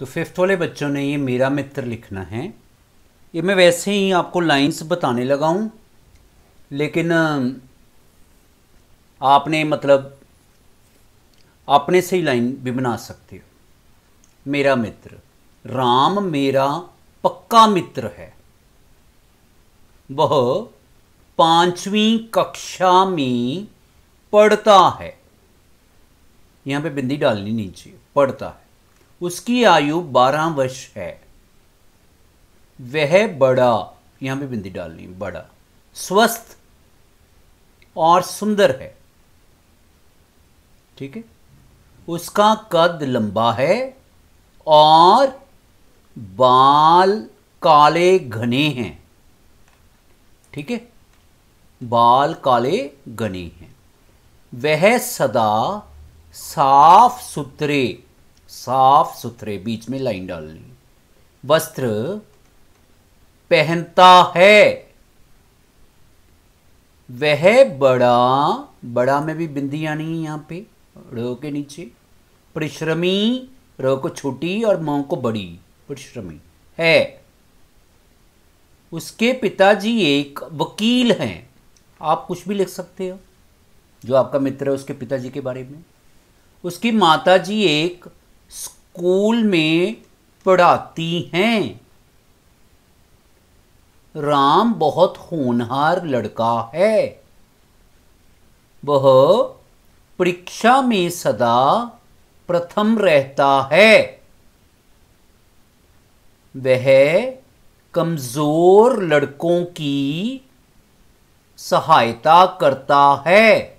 तो फिफ्थ वाले बच्चों ने ये मेरा मित्र लिखना है। ये मैं वैसे ही आपको लाइंस बताने लगा हूँ, लेकिन आपने मतलब अपने से ही लाइन भी बना सकते हो। मेरा मित्र, राम मेरा पक्का मित्र है। वह पांचवी कक्षा में पढ़ता है। यहाँ पे बिंदी डालनी नीचे, पढ़ता है। उसकी आयु बारह वर्ष है। वह बड़ा, यहाँ पे बिंदी डालनी बड़ा, स्वस्थ और सुंदर है। ठीक है? उसका कद लंबा है और बाल काले घने हैं। ठीक है? बाल काले घने हैं। वह सदा साफ़ सुथरे साफ़ सुथरे बीच में लाइन डालनी वस्त्र पहनता है। वह बड़ा बड़ा में भी बिंदी आनी है यहाँ पे, रो के नीचे। परिश्रमी, रो को छोटी और मोह को बड़ी, परिश्रमी है। उसके पिताजी एक वकील हैं। आप कुछ भी लिख सकते हो, जो आपका मित्र है उसके पिताजी के बारे में। उसकी माताजी एक स्कूल में पढ़ाती हैं। राम बहुत होनहार लड़का है। वह परीक्षा में सदा प्रथम रहता है। वह कमज़ोर लड़कों की सहायता करता है।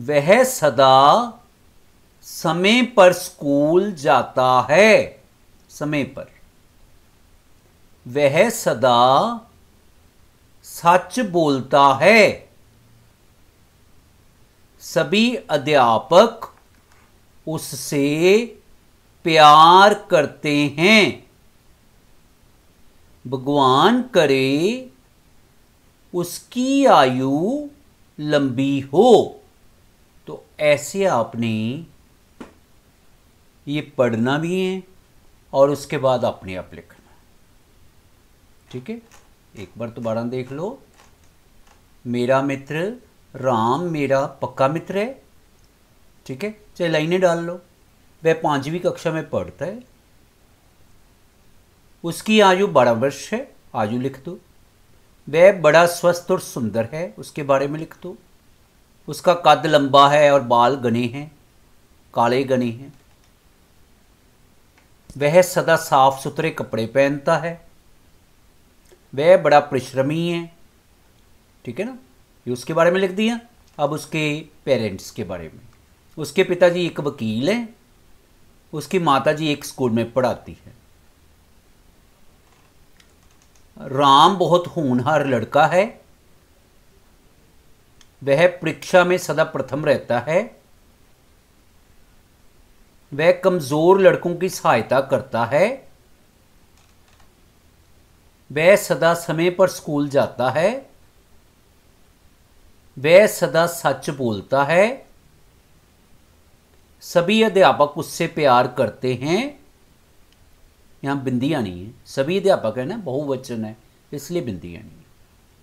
वह सदा समय पर स्कूल जाता है। समय पर। वह सदा सच बोलता है। सभी अध्यापक उससे प्यार करते हैं। भगवान करे उसकी आयु लंबी हो। तो ऐसे आपने ये पढ़ना भी है और उसके बाद अपने आप लिखना ठीक है? एक बार दोबारा देख लो। मेरा मित्र राम, मेरा पक्का मित्र है। ठीक है? चाहे लाइनें डाल लो। वह पांचवी कक्षा में पढ़ता है। उसकी आयु बारह वर्ष है। आयु लिख दो। वह बड़ा स्वस्थ और सुंदर है। उसके बारे में लिख दो। उसका कद लंबा है और बाल घने हैं। काले घने हैं। वह सदा साफ़ सुथरे कपड़े पहनता है। वह बड़ा परिश्रमी है। ठीक है ना? ये उसके बारे में लिख दिया। अब उसके पेरेंट्स के बारे में। उसके पिताजी एक वकील हैं। उसकी माताजी एक स्कूल में पढ़ाती है। राम बहुत होनहार लड़का है। वह परीक्षा में सदा प्रथम रहता है। वह कमज़ोर लड़कों की सहायता करता है। वह सदा समय पर स्कूल जाता है। वह सदा सच बोलता है। सभी अध्यापक उससे प्यार करते हैं। यहाँ बिंदियाँ नहीं है। सभी अध्यापक है ना, बहुवचन है, इसलिए बिंदियाँ नहीं है।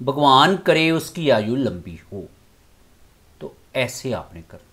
भगवान करे उसकी आयु लंबी हो तो ऐसे आपने करना।